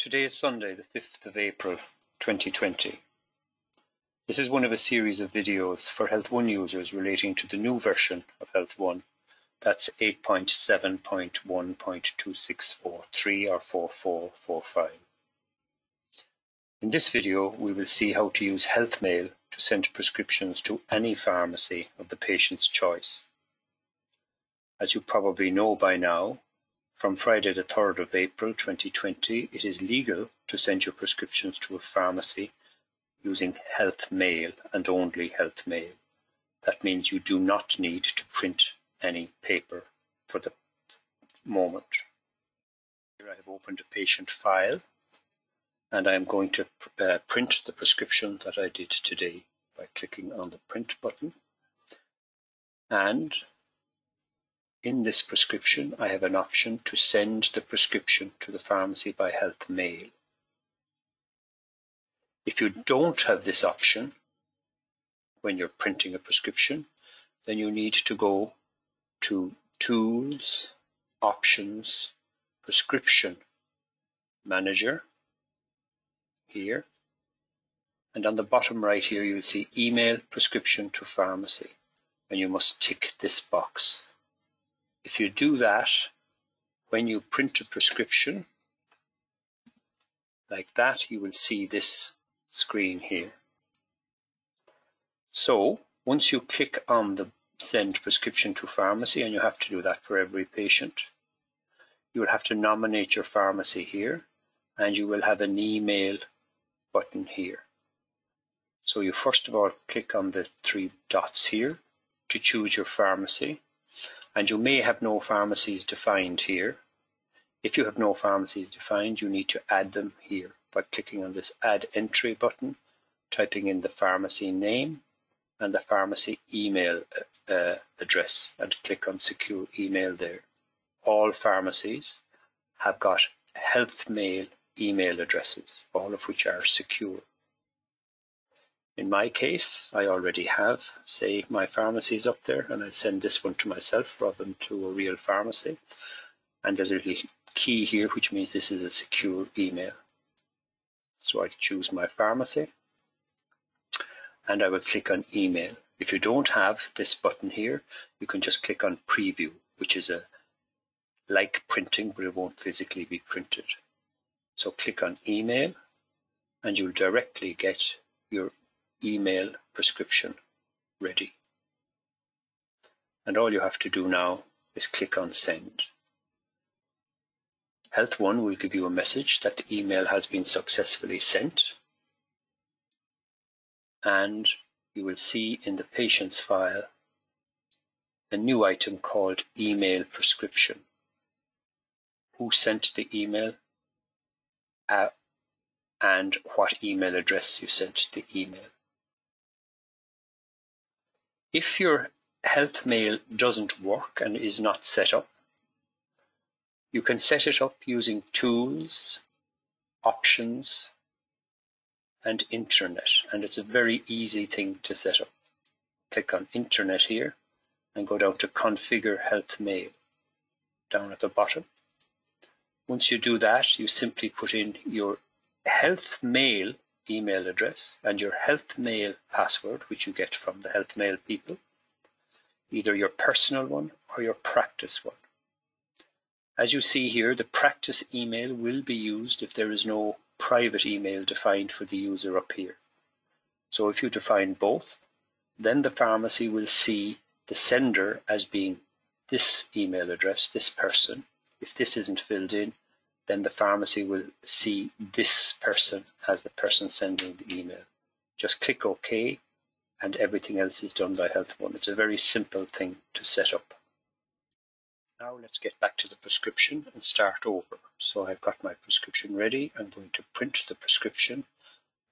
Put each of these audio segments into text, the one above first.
Today is Sunday, the 5th of April 2020. This is one of a series of videos for Health One users relating to the new version of Health One. That's 8.7.1.2643 or 4445. In this video, we will see how to use HealthMail to send prescriptions to any pharmacy of the patient's choice. As you probably know by now, from Friday the 3rd of April 2020, it is legal to send your prescriptions to a pharmacy using health mail and only health mail. That means you do not need to print any paper for the moment. Here I have opened a patient file and I am going to uh, print the prescription that I did today by clicking on the print button and in this prescription, I have an option to send the prescription to the pharmacy by health mail. If you don't have this option when you're printing a prescription, then you need to go to Tools, Options, Prescription Manager here. And on the bottom right here, you'll see Email Prescription to Pharmacy. And you must tick this box. If you do that, when you print a prescription, like that, you will see this screen here. So once you click on the send prescription to pharmacy, and you have to do that for every patient, you will have to nominate your pharmacy here, and you will have an email button here. So you first of all click on the three dots here to choose your pharmacy and you may have no pharmacies defined here. If you have no pharmacies defined, you need to add them here by clicking on this Add Entry button, typing in the pharmacy name and the pharmacy email uh, address and click on Secure Email there. All pharmacies have got HealthMail email addresses, all of which are secure. In my case, I already have, say, my pharmacies up there, and I send this one to myself rather than to a real pharmacy. And there's a little key here, which means this is a secure email. So I choose my pharmacy, and I will click on email. If you don't have this button here, you can just click on preview, which is a like printing, but it won't physically be printed. So click on email, and you'll directly get your email prescription ready. And all you have to do now is click on send. Health One will give you a message that the email has been successfully sent and you will see in the patient's file a new item called email prescription. Who sent the email uh, and what email address you sent the email. If your health mail doesn't work and is not set up, you can set it up using Tools, Options, and Internet. And it's a very easy thing to set up. Click on Internet here and go down to Configure health mail down at the bottom. Once you do that, you simply put in your HealthMail email address and your HealthMail password, which you get from the HealthMail people, either your personal one or your practice one. As you see here, the practice email will be used if there is no private email defined for the user up here. So if you define both, then the pharmacy will see the sender as being this email address, this person. If this isn't filled in, then the pharmacy will see this person as the person sending the email. Just click OK and everything else is done by Health One. It's a very simple thing to set up. Now let's get back to the prescription and start over. So I've got my prescription ready. I'm going to print the prescription.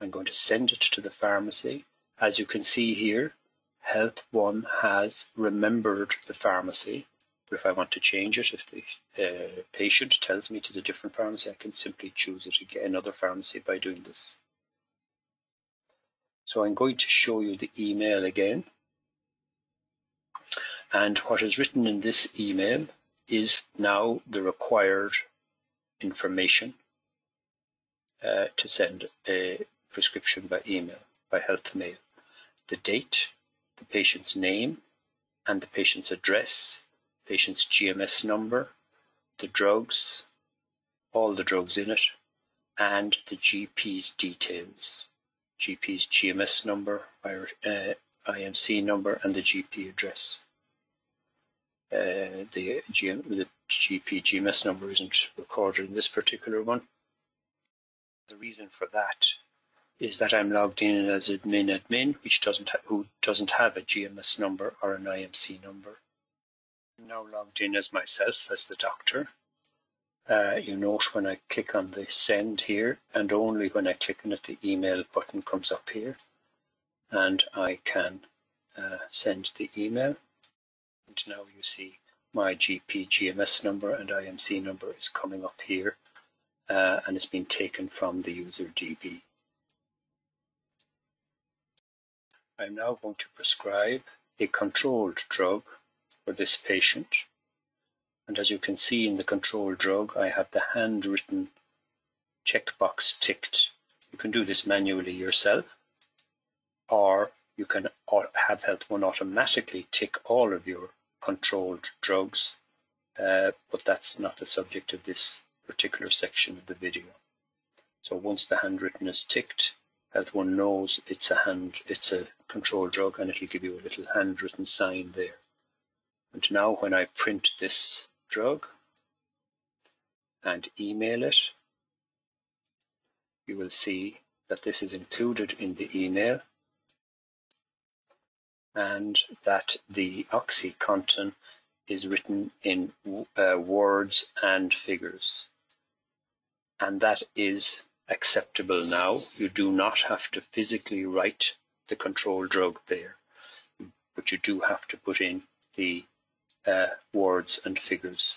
I'm going to send it to the pharmacy. As you can see here, Health One has remembered the pharmacy if I want to change it, if the uh, patient tells me to the different pharmacy, I can simply choose it again, another pharmacy by doing this. So I'm going to show you the email again. And what is written in this email is now the required information. uh, to send a prescription by email, by health mail. The date, the patient's name, and the patient's address, patient's GMS number, the drugs, all the drugs in it, and the GP's details, GP's GMS number, uh, IMC number, and the GP address. Uh, the, GM, the GP GMS number isn't recorded in this particular one. The reason for that is that I'm logged in as admin admin, which doesn't who doesn't have a GMS number or an IMC number. Now logged in as myself as the doctor. Uh, you note when I click on the send here, and only when I click on it, the email button comes up here, and I can uh, send the email. And now you see my GP GMS number and IMC number is coming up here, uh, and it's been taken from the user DB. I'm now going to prescribe a controlled drug for this patient. And as you can see in the control drug, I have the handwritten checkbox ticked. You can do this manually yourself, or you can have Health One automatically tick all of your controlled drugs, uh, but that's not the subject of this particular section of the video. So once the handwritten is ticked, Health One knows it's a hand, it's a control drug, and it'll give you a little handwritten sign there. And now when I print this drug and email it, you will see that this is included in the email and that the OxyContin is written in uh, words and figures. And that is acceptable now. You do not have to physically write the control drug there, but you do have to put in the uh, words and figures.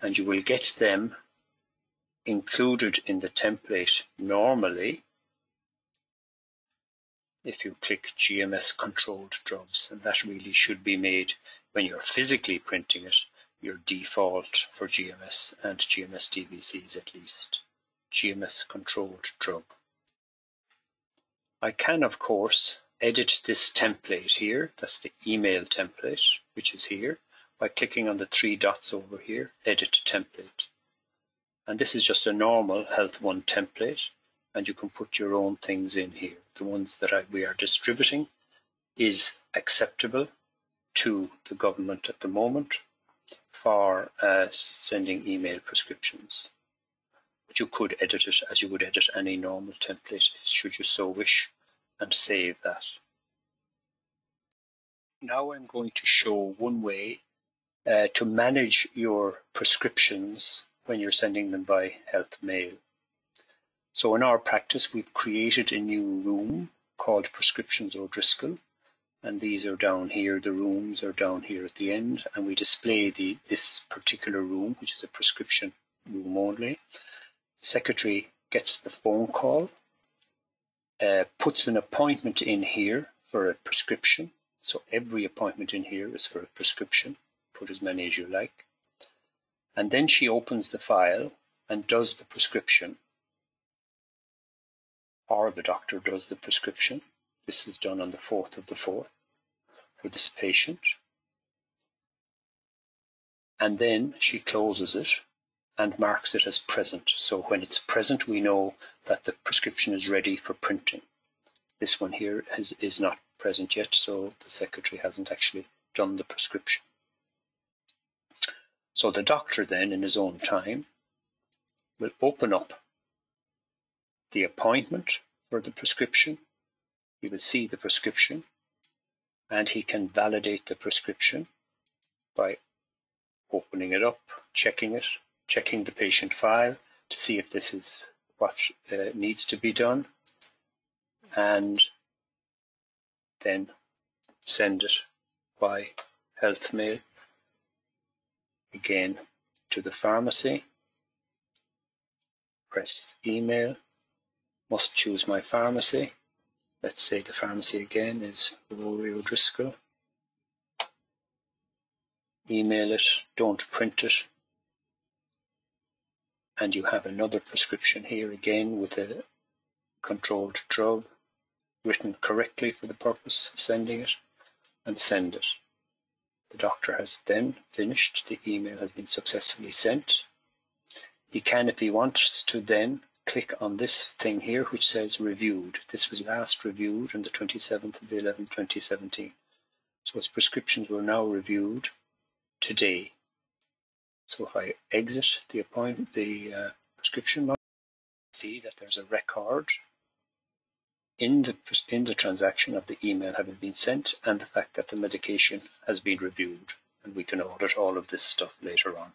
And you will get them included in the template normally if you click GMS controlled drugs. And that really should be made when you're physically printing it, your default for GMS and GMS DVCs at least. GMS controlled drug. I can, of course, edit this template here. That's the email template, which is here, by clicking on the three dots over here, Edit Template. And this is just a normal Health One template, and you can put your own things in here. The ones that I, we are distributing is acceptable to the government at the moment for uh, sending email prescriptions but you could edit it as you would edit any normal template should you so wish and save that. Now I'm going to show one way uh, to manage your prescriptions when you're sending them by health mail. So in our practice, we've created a new room called Prescriptions O'Driscoll, and these are down here. The rooms are down here at the end, and we display the this particular room, which is a prescription room only, secretary gets the phone call, uh, puts an appointment in here for a prescription. So every appointment in here is for a prescription. Put as many as you like. And then she opens the file and does the prescription. Or the doctor does the prescription. This is done on the 4th of the 4th for this patient. And then she closes it and marks it as present. So when it's present, we know that the prescription is ready for printing. This one here is, is not present yet, so the secretary hasn't actually done the prescription. So the doctor then, in his own time, will open up the appointment for the prescription. He will see the prescription and he can validate the prescription by opening it up, checking it, checking the patient file to see if this is what uh, needs to be done and then send it by health mail again to the pharmacy. Press email. Must choose my pharmacy. Let's say the pharmacy again is Rory O'Driscoll email it. Don't print it. And you have another prescription here again with a controlled drug written correctly for the purpose of sending it and send it. The doctor has then finished, the email has been successfully sent. He can, if he wants to then, click on this thing here which says reviewed. This was last reviewed on the 27th of the 11th, 2017. So its prescriptions were now reviewed today. So if I exit the appointment, the uh, prescription, see that there's a record in the in the transaction of the email having been sent and the fact that the medication has been reviewed, and we can audit all of this stuff later on.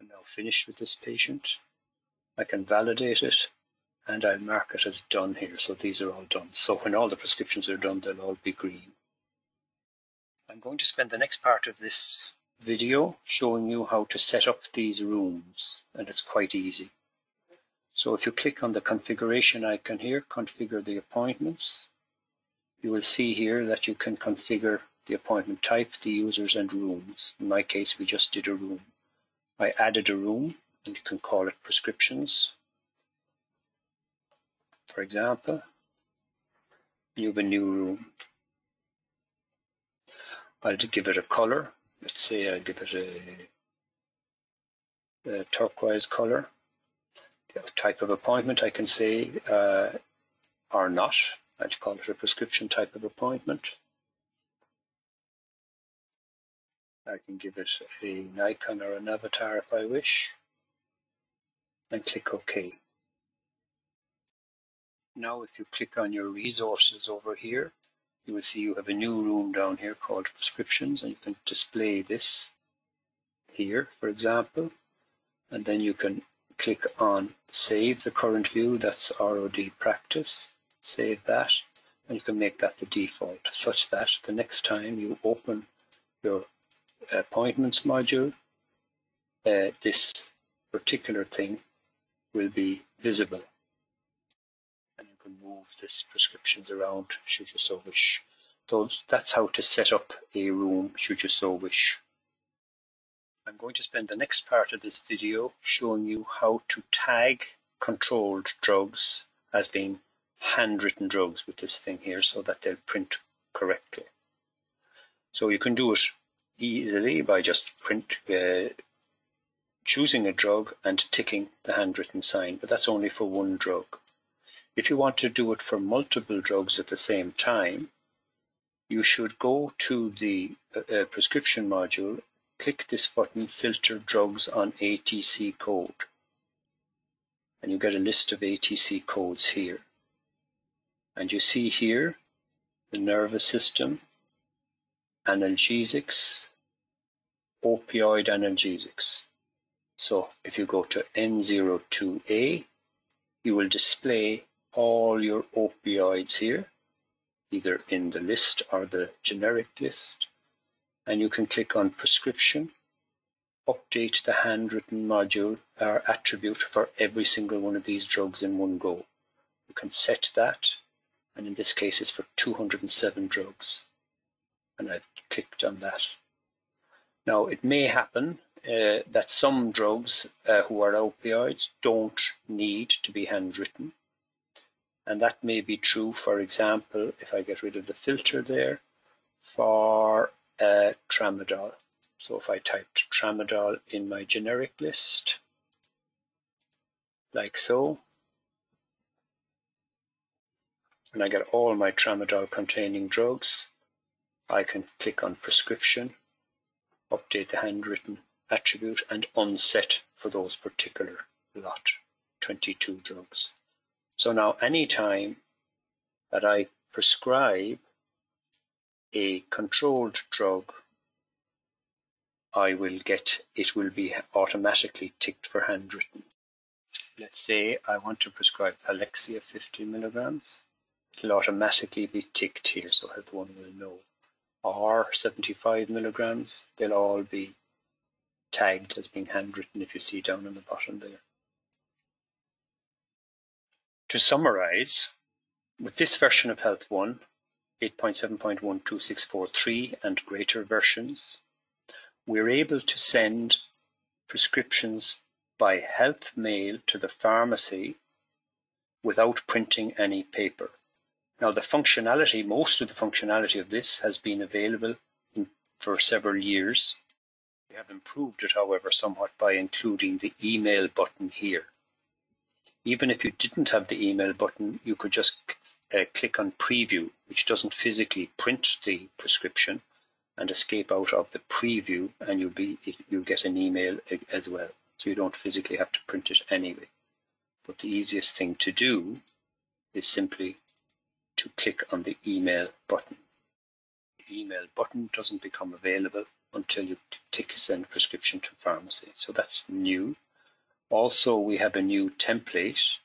I'm now finished with this patient. I can validate it and I'll mark it as done here. So these are all done. So when all the prescriptions are done, they'll all be green. I'm going to spend the next part of this video showing you how to set up these rooms and it's quite easy. So if you click on the configuration icon here, configure the appointments, you will see here that you can configure the appointment type, the users and rooms. In my case, we just did a room. I added a room and you can call it prescriptions. For example, you have a new room. I'll give it a color. Let's say I'll give it a, a turquoise color. Type of appointment I can say uh, or not. I'd call it a prescription type of appointment. I can give it an icon or an avatar if I wish and click OK. Now if you click on your resources over here, you will see you have a new room down here called prescriptions and you can display this here, for example, and then you can click on save the current view, that's ROD practice, save that, and you can make that the default such that the next time you open your appointments module, uh, this particular thing will be visible. And you can move this prescriptions around should you so wish. So that's how to set up a room should you so wish. I'm going to spend the next part of this video showing you how to tag controlled drugs as being handwritten drugs with this thing here so that they'll print correctly. So you can do it easily by just print uh, choosing a drug and ticking the handwritten sign, but that's only for one drug. If you want to do it for multiple drugs at the same time, you should go to the uh, uh prescription module, click this button, filter drugs on ATC code. And you get a list of ATC codes here. And you see here the nervous system, analgesics, opioid analgesics. So if you go to N02A, you will display all your opioids here, either in the list or the generic list. And you can click on prescription, update the handwritten module or attribute for every single one of these drugs in one go. You can set that, and in this case it's for 207 drugs. And I've clicked on that. Now it may happen uh, that some drugs uh, who are opioids don't need to be handwritten. And that may be true, for example, if I get rid of the filter there, for uh, tramadol. So if I typed tramadol in my generic list, like so, and I get all my tramadol containing drugs, I can click on prescription, update the handwritten attribute and unset for those particular lot, 22 drugs. So now anytime that I prescribe a controlled drug, I will get, it will be automatically ticked for handwritten. Let's say I want to prescribe Palexia 50 milligrams. It'll automatically be ticked here so everyone will know. Or 75 milligrams, they'll all be tagged as being handwritten if you see down on the bottom there. To summarize, with this version of Health One, 8.7.12643 and greater versions, we're able to send prescriptions by health mail to the pharmacy without printing any paper. Now the functionality, most of the functionality of this has been available in, for several years. We have improved it, however, somewhat by including the email button here. Even if you didn't have the email button, you could just uh, click on preview, which doesn't physically print the prescription, and escape out of the preview, and you'll be you'll get an email as well. So you don't physically have to print it anyway. But the easiest thing to do is simply to click on the email button. The email button doesn't become available until you tick send prescription to pharmacy. So that's new. Also, we have a new template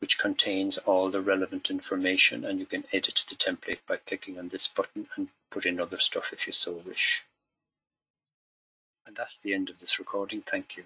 which contains all the relevant information and you can edit the template by clicking on this button and put in other stuff if you so wish. And that's the end of this recording. Thank you.